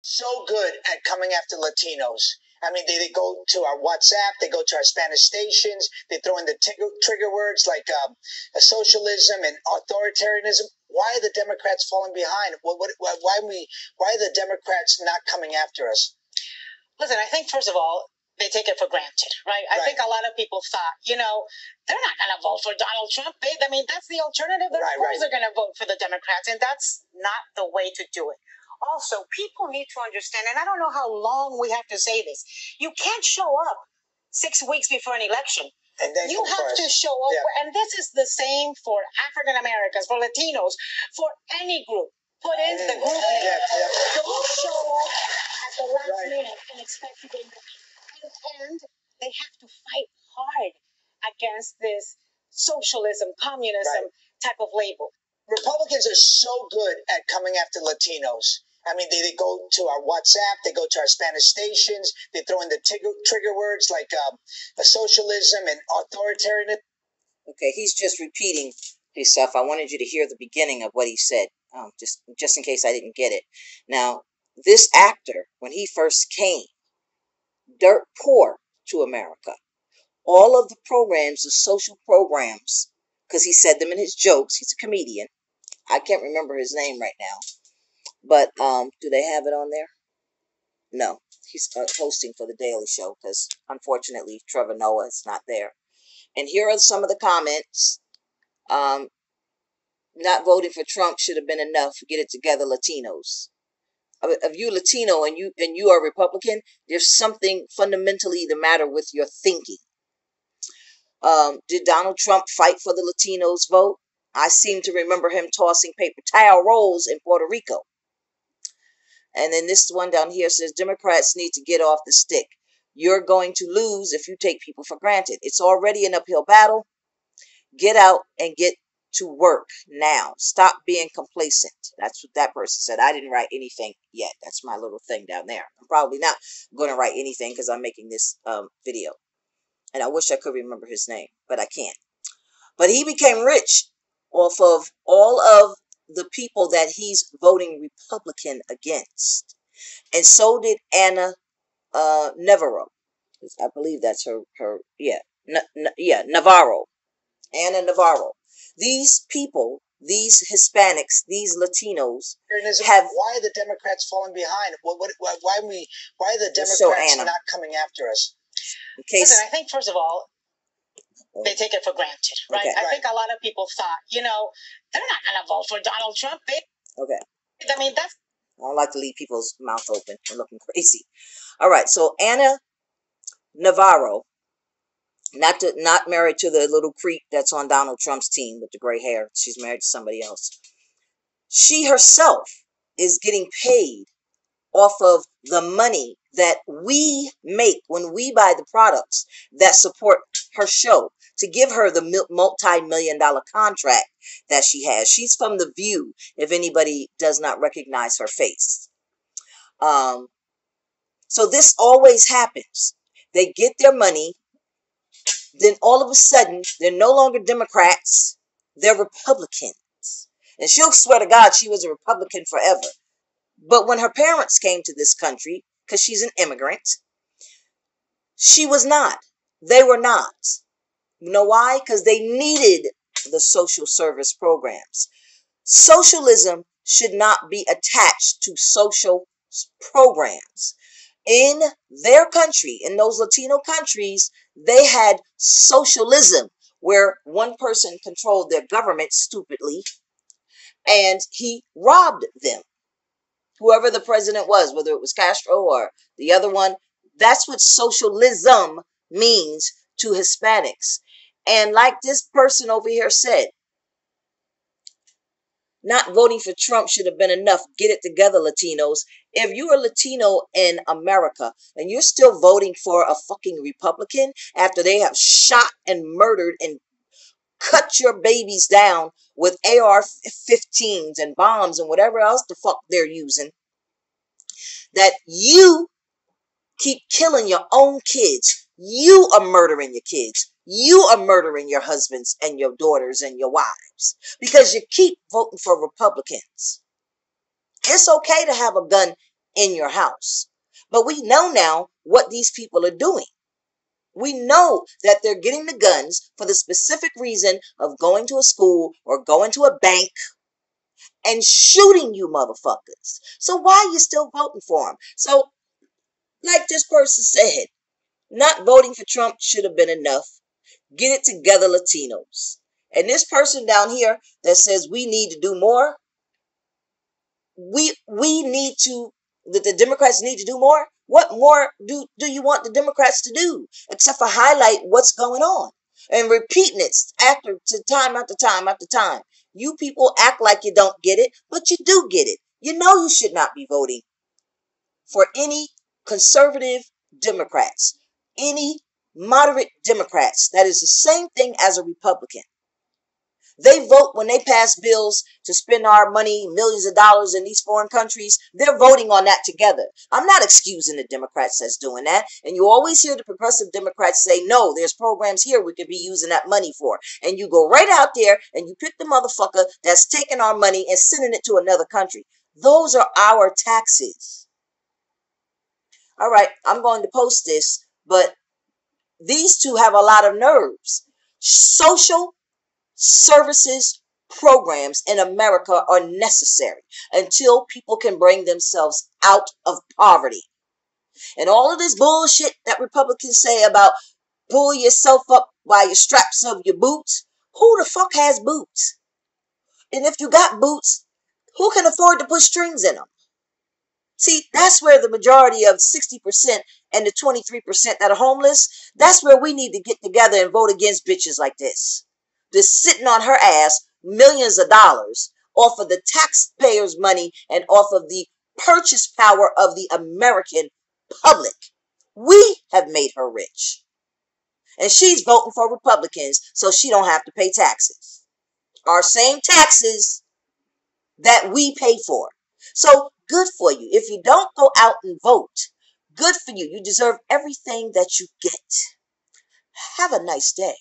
so good at coming after Latinos. I mean, they, they go to our WhatsApp, they go to our Spanish stations, they throw in the t- trigger words like um, socialism and authoritarianism. Why are the Democrats falling behind? What, what, why, we, why are the Democrats not coming after us? Listen, I think, first of all, they take it for granted, right? I think a lot of people thought, you know, they're not going to vote for Donald Trump. They, I mean, that's the alternative. They're, right, course, right. they're going to vote for the Democrats, and that's not the way to do it. Also, people need to understand, and I don't know how long we have to say this. You can't show up six weeks before an election. And then you have to show up, yeah. and this is the same for African Americans, for Latinos, for any group. Put in the group. Yeah, yeah. Don't show up at the last right. minute and expect to get and they have to fight hard against this socialism, communism right. type of label. Republicans are so good at coming after Latinos. I mean, they, they go to our WhatsApp, they go to our Spanish stations, they throw in the trigger, trigger words like um, socialism and authoritarianism. Okay, he's just repeating himself. I wanted you to hear the beginning of what he said, um, just just in case I didn't get it. Now, this actor, when he first came, dirt poor to America. All of the programs, the social programs, because he said them in his jokes. He's a comedian. I can't remember his name right now. But um, do they have it on there? No. He's uh, hosting for the Daily Show because unfortunately Trevor Noah is not there. And here are some of the comments. Um, not voting for Trump should have been enough. Get it together, Latinos of you Latino and you and you are Republican, there's something fundamentally the matter with your thinking. Um, did Donald Trump fight for the Latinos vote? I seem to remember him tossing paper towel rolls in Puerto Rico. And then this one down here says Democrats need to get off the stick. You're going to lose if you take people for granted. It's already an uphill battle. Get out and get to work now. Stop being complacent. That's what that person said. I didn't write anything yet. That's my little thing down there. I'm probably not going to write anything because I'm making this um, video. And I wish I could remember his name, but I can't. But he became rich off of all of the people that he's voting Republican against. And so did Ana uh, Navarro. I believe that's her, her yeah, N- N- yeah, Navarro. Ana Navarro. These people, these Hispanics, these Latinos have. Why are the Democrats falling behind? What, what, why, why we? Why are the Democrats so, not coming after us? In case, Listen, I think first of all, they take it for granted, right? Okay. I right. think a lot of people thought, you know, they're not going to vote for Donald Trump. They, okay. I mean, that's. I don't like to leave people's mouth open and looking crazy. All right, so Ana Navarro not to not married to the little creep that's on Donald Trump's team with the gray hair. She's married to somebody else. She herself is getting paid off of the money that we make when we buy the products that support her show to give her the multi-million dollar contract that she has. She's from The View, if anybody does not recognize her face. Um, so this always happens. They get their money then all of a sudden they're no longer Democrats, they're Republicans. And she'll swear to God she was a Republican forever. But when her parents came to this country, because she's an immigrant, she was not. They were not. You know why? Because they needed the social service programs. Socialism should not be attached to social programs in their country, in those Latino countries, they had socialism where one person controlled their government stupidly and he robbed them. Whoever the president was, whether it was Castro or the other one, that's what socialism means to Hispanics. And like this person over here said, not voting for Trump should have been enough. Get it together, Latinos. If you're a Latino in America and you're still voting for a fucking Republican after they have shot and murdered and cut your babies down with AR 15s and bombs and whatever else the fuck they're using, that you keep killing your own kids. You are murdering your kids. You are murdering your husbands and your daughters and your wives because you keep voting for Republicans. It's okay to have a gun in your house. But we know now what these people are doing. We know that they're getting the guns for the specific reason of going to a school or going to a bank and shooting you motherfuckers. So why are you still voting for them? So, like this person said, not voting for Trump should have been enough. Get it together, Latinos. And this person down here that says we need to do more, we we need to that the Democrats need to do more. What more do, do you want the Democrats to do except for highlight what's going on and repeating it after to time after time after time? You people act like you don't get it, but you do get it. You know you should not be voting for any conservative Democrats, any moderate Democrats. That is the same thing as a Republican. They vote when they pass bills to spend our money, millions of dollars in these foreign countries. They're voting on that together. I'm not excusing the Democrats that's doing that. And you always hear the progressive Democrats say, no, there's programs here we could be using that money for. And you go right out there and you pick the motherfucker that's taking our money and sending it to another country. Those are our taxes. All right, I'm going to post this, but these two have a lot of nerves. Social services programs in America are necessary until people can bring themselves out of poverty. And all of this bullshit that Republicans say about pull yourself up by your straps of your boots, who the fuck has boots? And if you got boots, who can afford to put strings in them? See, that's where the majority of 60% and the 23% that are homeless, that's where we need to get together and vote against bitches like this that's sitting on her ass millions of dollars off of the taxpayers' money and off of the purchase power of the American public. We have made her rich. And she's voting for Republicans so she don't have to pay taxes. Our same taxes that we pay for. So good for you. If you don't go out and vote, good for you. You deserve everything that you get. Have a nice day.